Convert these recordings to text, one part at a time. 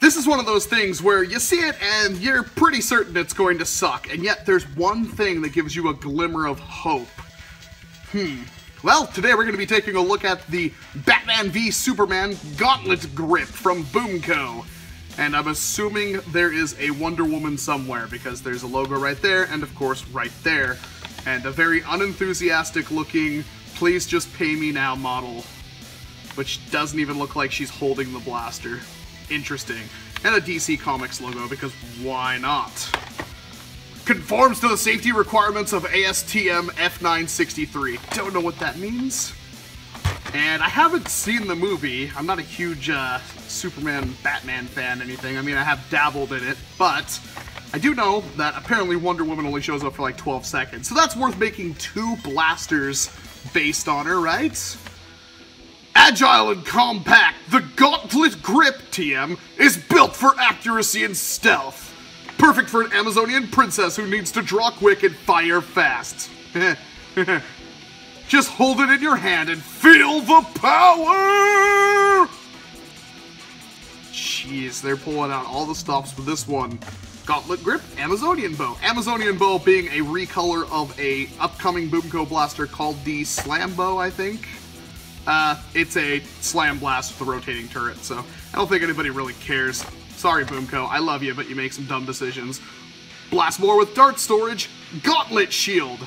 This is one of those things where you see it and you're pretty certain it's going to suck, and yet there's one thing that gives you a glimmer of hope. Hmm. Well, today we're going to be taking a look at the Batman v Superman Gauntlet Grip from Boomco. And I'm assuming there is a Wonder Woman somewhere because there's a logo right there and of course right there. And a very unenthusiastic looking, please just pay me now model. Which doesn't even look like she's holding the blaster. Interesting. And a DC Comics logo because why not? Conforms to the safety requirements of ASTM F963. Don't know what that means. And I haven't seen the movie. I'm not a huge uh, Superman Batman fan, anything. I mean, I have dabbled in it, but I do know that apparently Wonder Woman only shows up for like 12 seconds. So that's worth making two blasters based on her, right? Agile and compact, the Gauntlet Grip TM is built for accuracy and stealth. Perfect for an Amazonian princess who needs to draw quick and fire fast. Just hold it in your hand and feel the power! Jeez, they're pulling out all the stops for this one. Gauntlet Grip, Amazonian Bow. Amazonian Bow being a recolor of a upcoming Boomco blaster called the Slam Bow, I think. Uh, it's a slam blast with a rotating turret, so I don't think anybody really cares. Sorry, Boomco, I love you, but you make some dumb decisions. Blast more with dart storage, Gauntlet Shield.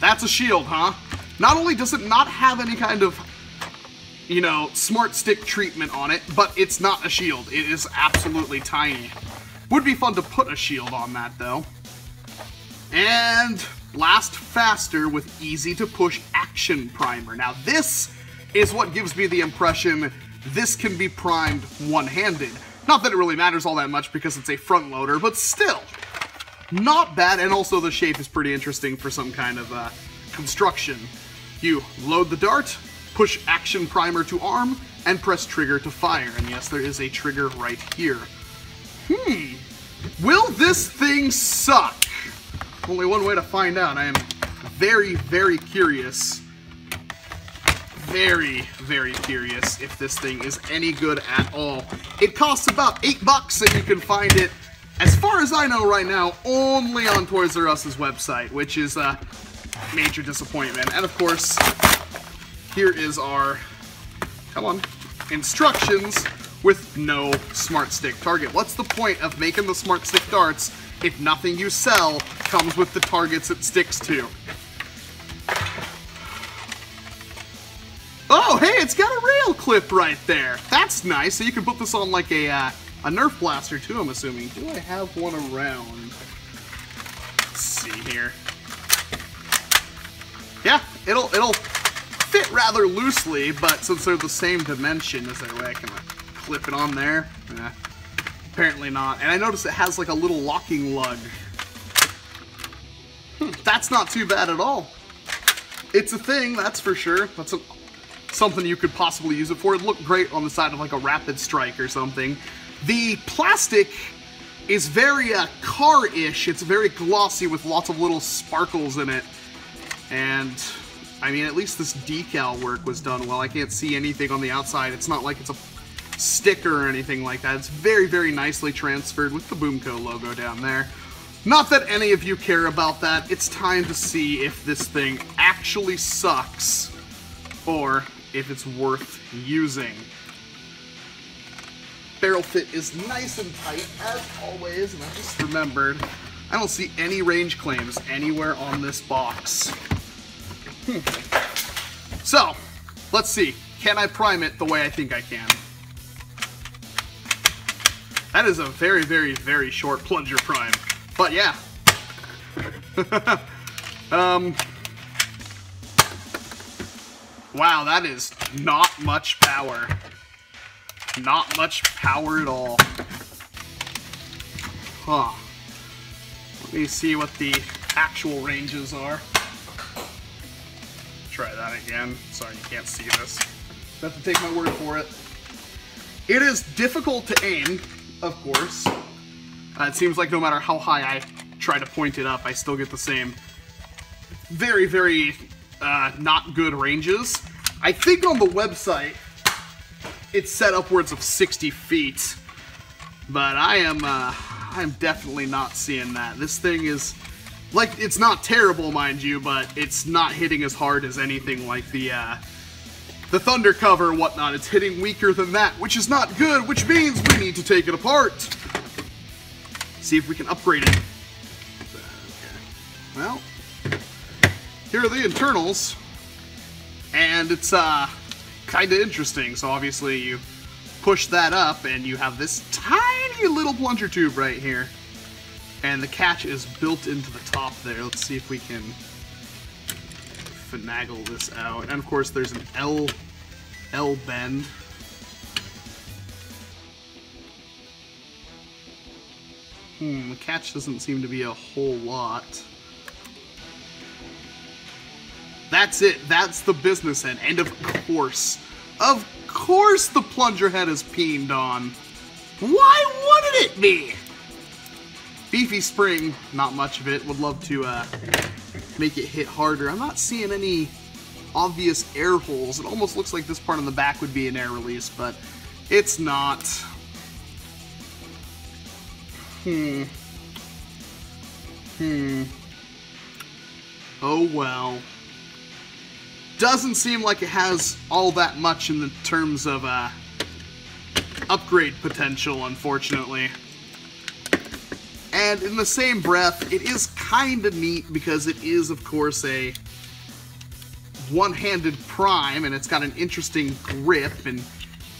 That's a shield, huh? Not only does it not have any kind of, you know, smart stick treatment on it, but it's not a shield. It is absolutely tiny. Would be fun to put a shield on that, though. And blast faster with easy to push action primer. Now this is what gives me the impression this can be primed one-handed. Not that it really matters all that much because it's a front loader, but still, not bad. And also the shape is pretty interesting for some kind of uh, construction. You load the dart, push action primer to arm, and press trigger to fire. And yes, there is a trigger right here. Hmm, will this thing suck? Only one way to find out. I am very, very curious. Very, very curious if this thing is any good at all. It costs about eight bucks and you can find it, as far as I know right now, only on Toys R Us's website, which is a major disappointment. And of course, here is our, come on, instructions with no smart stick target. What's the point of making the smart stick darts if nothing you sell comes with the targets it sticks to. Oh, hey, it's got a rail clip right there. That's nice. So you can put this on like a, uh, a Nerf blaster too, I'm assuming. Do I have one around? Let's see here. Yeah, it'll it'll fit rather loosely, but since they're the same dimension, is there a clip it on there? Apparently not. And I notice it has like a little locking lug. Hmm, that's not too bad at all. It's a thing, that's for sure. That's a, something you could possibly use it for. It'd look great on the side of like a Rapid Strike or something. The plastic is very uh, car-ish. It's very glossy with lots of little sparkles in it. And, I mean, at least this decal work was done well. I can't see anything on the outside. It's not like it's a sticker or anything like that. It's very, very nicely transferred with the Boomco logo down there. Not that any of you care about that. It's time to see if this thing actually sucks or if it's worth using. Barrel fit is nice and tight, as always, and I just remembered I don't see any range claims anywhere on this box. Hmm. So, let's see. Can I prime it the way I think I can? That is a very, very, very short plunger prime. But yeah. um, wow, that is not much power. Not much power at all. Huh. Let me see what the actual ranges are. Try that again. Sorry, you can't see this. You have to take my word for it. It is difficult to aim, of course. Uh, it seems like no matter how high I try to point it up, I still get the same very, very uh, not good ranges. I think on the website, it's set upwards of 60 feet. But I am, uh, I am definitely not seeing that. This thing is, like, it's not terrible, mind you, but it's not hitting as hard as anything like the, uh, the thunder cover and whatnot. It's hitting weaker than that, which is not good, which means we need to take it apart. See if we can upgrade it. Okay. Well, here are the internals. And it's, uh, kind of interesting. So obviously you push that up and you have this tiny little plunger tube right here. And the catch is built into the top there. Let's see if we can finagle this out. And of course there's an L, L bend. Hmm, the catch doesn't seem to be a whole lot. That's it. That's the business end. And of course, of course the plunger head is peened on. Why wouldn't it be? Beefy spring, not much of it. Would love to uh, make it hit harder. I'm not seeing any obvious air holes. It almost looks like this part on the back would be an air release, but it's not. Hmm. Hmm. Oh well. Doesn't seem like it has all that much in the terms of uh, upgrade potential, unfortunately. And in the same breath, it is kind of neat because it is, of course, a one-handed prime, and it's got an interesting grip, and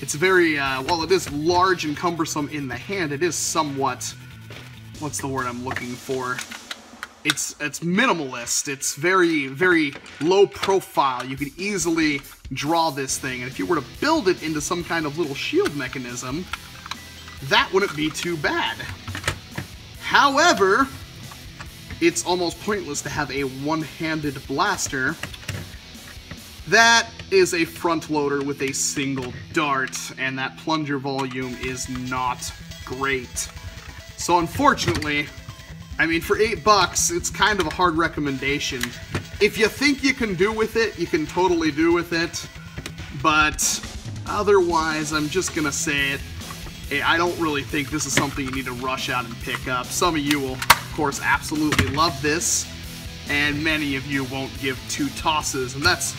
it's very, uh, while it is large and cumbersome in the hand, it is somewhat what's the word I'm looking for? It's it's minimalist. It's very very low profile. You could easily draw this thing, and if you were to build it into some kind of little shield mechanism, that wouldn't be too bad. However, it's almost pointless to have a one-handed blaster. That is a front loader with a single dart, and that plunger volume is not great. So unfortunately, I mean, for eight bucks, it's kind of a hard recommendation. If you think you can do with it, you can totally do with it. But otherwise, I'm just gonna say it. I don't really think this is something you need to rush out and pick up. Some of you will, course, absolutely love this, and many of you won't give two tosses, and that's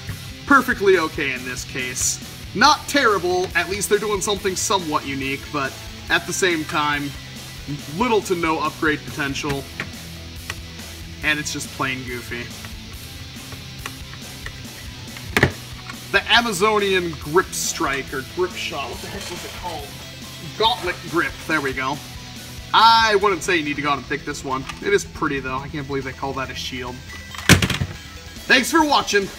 perfectly okay in this case. Not terrible, at least they're doing something somewhat unique, but at the same time, little to no upgrade potential, and it's just plain goofy. The Amazonian Grip Strike, or Grip Shot, what the heck was it called? Gauntlet Grip, there we go. I wouldn't say you need to go out and pick this one. It is pretty though, I can't believe they call that a shield. Thanks for watching.